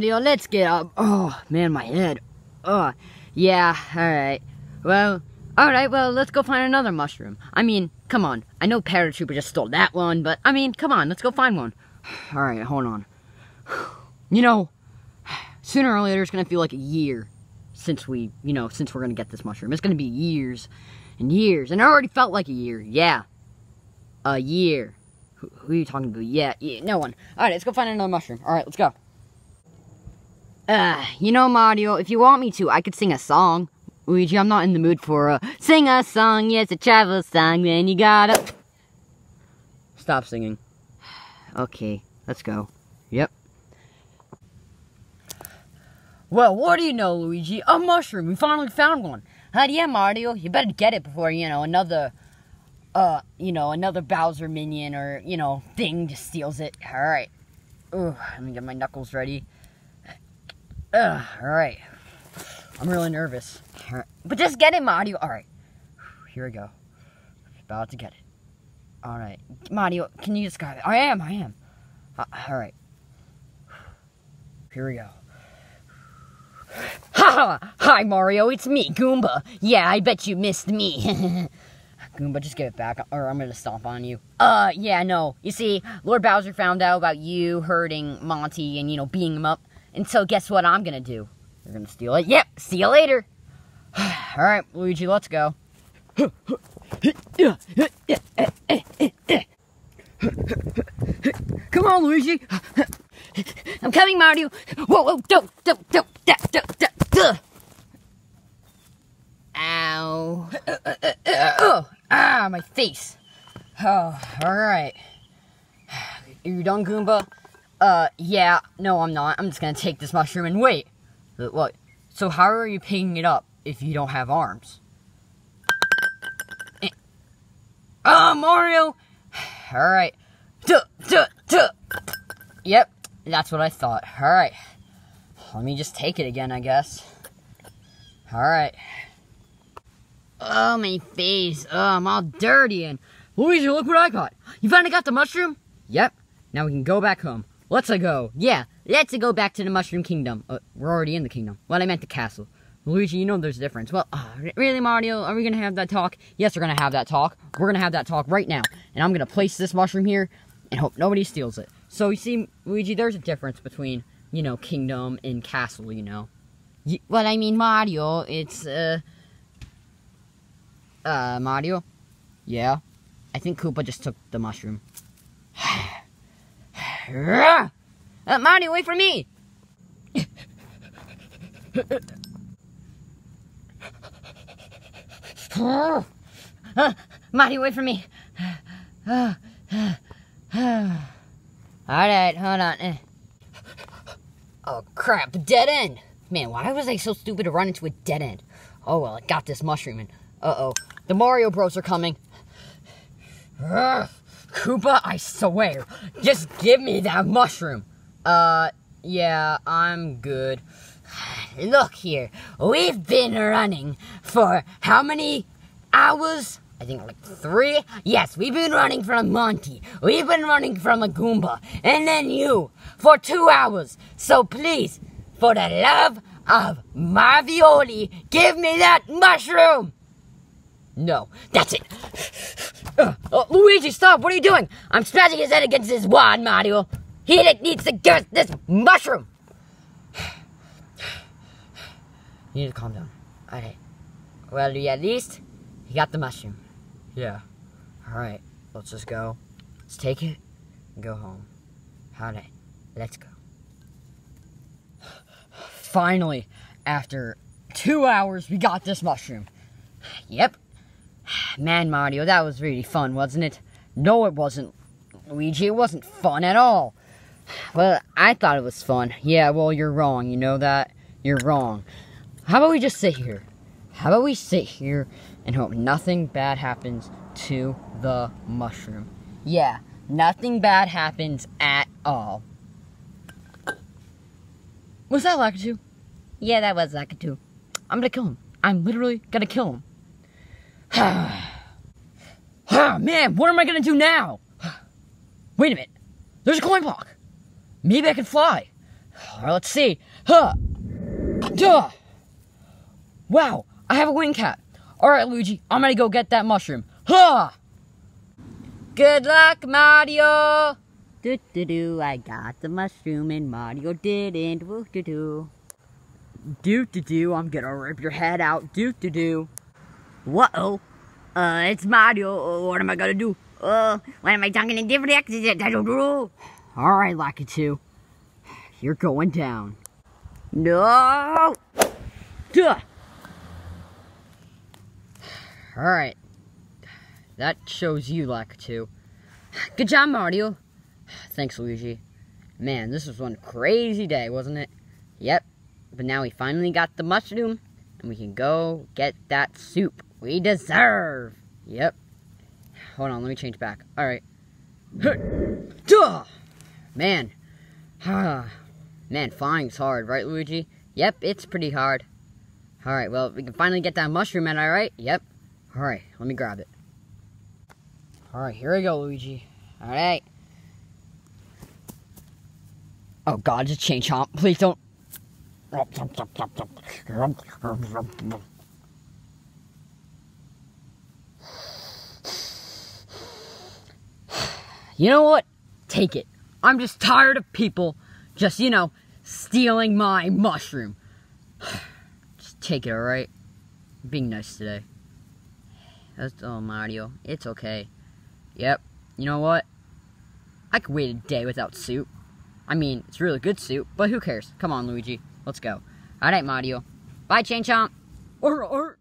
Let's get up. Oh, man, my head. Oh, yeah, alright. Well, alright, well, let's go find another mushroom. I mean, come on. I know Paratroopa just stole that one, but, I mean, come on, let's go find one. Alright, hold on. You know, sooner or later, it's gonna feel like a year since we, you know, since we're gonna get this mushroom. It's gonna be years and years, and it already felt like a year. Yeah, a year. Who, who are you talking to? Yeah, yeah, no one. All right, let's go find another mushroom. All right, let's go. Uh, you know, Mario, if you want me to, I could sing a song. Luigi, I'm not in the mood for a sing a song. Yes, a travel song. Then you gotta stop singing. Okay, let's go. Yep. Well, what do you know, Luigi? A mushroom. We finally found one. Uh, yeah, Mario, you better get it before, you know, another, uh, you know, another Bowser minion or, you know, thing just steals it. Alright. Ooh, let me get my knuckles ready. Ugh, alright. I'm really nervous. But just get it, Mario. Alright. Here we go. About to get it. Alright. Mario, can you describe it? I am, I am. Uh, Alright. Here we go. Ha ha! Hi, Mario, it's me, Goomba. Yeah, I bet you missed me. Goomba, just give it back, or I'm gonna stomp on you. Uh, yeah, no. You see, Lord Bowser found out about you hurting Monty and, you know, beating him up. And so, guess what I'm gonna do? You're gonna steal it? Yep, see you later. Alright, Luigi, let's go. Come on, Luigi. I'm coming, Mario. Whoa, whoa, don't, don't, don't, don't, don't, don't. Ow. oh, ah, my face. Oh, alright. Are You done, Goomba? Uh, yeah. No, I'm not. I'm just gonna take this mushroom and wait. Uh, What? So how are you picking it up if you don't have arms? Eh. Ah, Mario! Alright. Duh, duh, duh. Yep, that's what I thought. Alright. Let me just take it again, I guess. Alright. Oh, my face. Oh, I'm all dirty and... Luigi, look what I got. You finally got the mushroom? Yep. Now we can go back home. Let's go. Yeah, let's go back to the Mushroom Kingdom. Uh, we're already in the kingdom. Well, I meant the castle. Luigi, you know there's a difference. Well, uh, really, Mario? Are we gonna have that talk? Yes, we're gonna have that talk. We're gonna have that talk right now. And I'm gonna place this mushroom here and hope nobody steals it. So, you see, Luigi, there's a difference between, you know, kingdom and castle, you know. Y well, I mean, Mario, it's, uh... Uh, Mario? Yeah? I think Koopa just took the mushroom. uh, Mario, wait for me! uh, Mario, wait for me. Alright, hold on. Oh crap, dead end! Man, why was I so stupid to run into a dead end? Oh well, I got this mushroom and uh-oh. The Mario Bros are coming. Koopa, I swear, just give me that mushroom. Uh, yeah, I'm good. Look here, we've been running for how many hours? I think like three? Yes, we've been running from Monty. We've been running from a Goomba. And then you for two hours. So please, for the love of Marvioli, give me that mushroom! No, that's it. Uh, Luigi, stop! What are you doing? I'm smashing his head against this wand, Mario. He needs to get this mushroom. You need to calm down. Alright. Well, yeah, at least he got the mushroom. Yeah. Alright. Let's just go. Let's take it and go home. Alright. Let's go. Finally, after two hours, we got this mushroom. Yep. Man, Mario, that was really fun, wasn't it? No, it wasn't, Luigi. It wasn't fun at all. Well, I thought it was fun. Yeah, well, you're wrong. You know that? You're wrong. How about we just sit here? How about we sit here and hope nothing bad happens to the mushroom? Yeah, nothing bad happens at all. Was that Lakitu? Yeah, that was Lakitu. I'm gonna kill him. I'm literally gonna kill him. Ah, man, what am I gonna do now? Wait a minute. There's a coin block. Maybe I can fly. Alright, let's see. Huh. Duh. Wow, I have a wing cap. Alright, Luigi, I'm gonna go get that mushroom. Huh. Good luck, Mario. Do do do, I got the mushroom and Mario didn't. Woo do do. Do do do, I'm gonna rip your head out. Do do do. Whoa. Uh, it's Mario. What am I gonna do? Uh, why am I talking in different accents? I don't know. Alright, Lakitu. You're going down. No! Duh! Alright. That shows you, Lakitu. Good job, Mario. Thanks, Luigi. Man, this was one crazy day, wasn't it? Yep. But now we finally got the mushroom, and we can go get that soup we deserve. Yep. Hold on, let me change back. Alright. Duh! Man. Man, flying's hard, right, Luigi? Yep, it's pretty hard. Alright, well, we can finally get that mushroom in, alright? Yep. Alright, let me grab it. Alright, here we go, Luigi. Alright. Oh god, just Chain Chomp. Please don't. You know what? Take it. I'm just tired of people just, you know, stealing my mushroom. Just take it, alright? Being nice today. That's, oh, Mario. It's okay. Yep. You know what? I could wait a day without soup. I mean, it's really good soup, but who cares? Come on, Luigi. Let's go. Alright, Mario. Bye, Chain Chomp. Or, or,